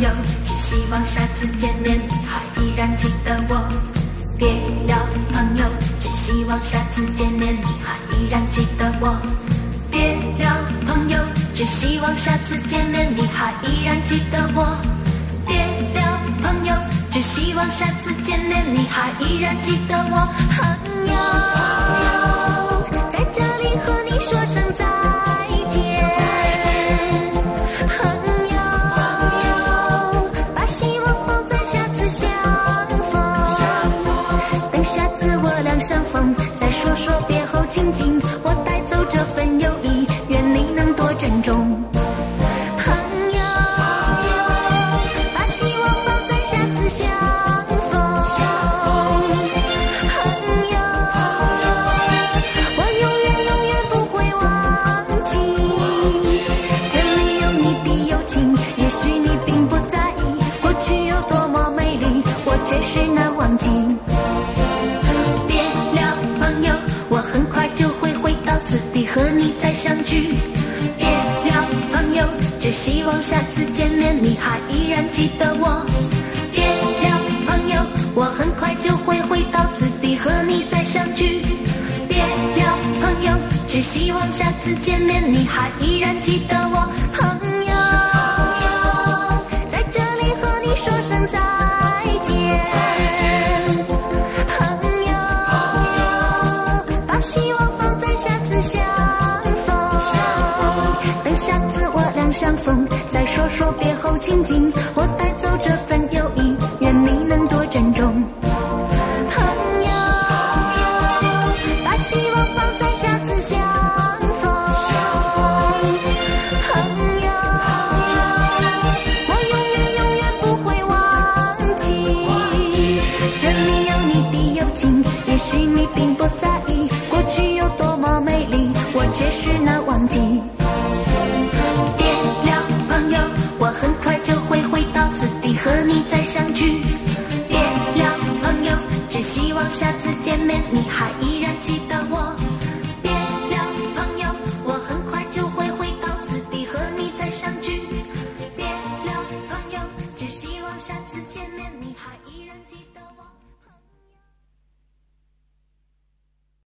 友，只希望下次见面你还依然记得我。别了，朋友，只希望下次见面你还依然记得我。别了，朋友，只希望下次见面你还依然记得我。别了，朋友，只希望下次见面你还依然记得我。朋友，在这里和你说声再情景。我带走这份友谊，愿你能多珍重。朋友，把希望放在下次相逢。朋友，我永远永远不会忘记。这里有你的友情，也许你并不在意，过去有多么美丽，我却是难忘记。相聚。别了，朋友，只希望下次见面你还依然记得我。别了，朋友，我很快就会回到此地和你再相聚。别了，朋友，只希望下次见面你还依然记得我。朋友，在这里和你说声再静静，我带走这份友谊，愿你能多珍重。朋友，把希望放在下次相逢。朋友，我永远永远不会忘记这里有你的友情，也许你并不在意过去有多么美丽，我却是难忘记。去。别聊朋友只希望下次见面你还一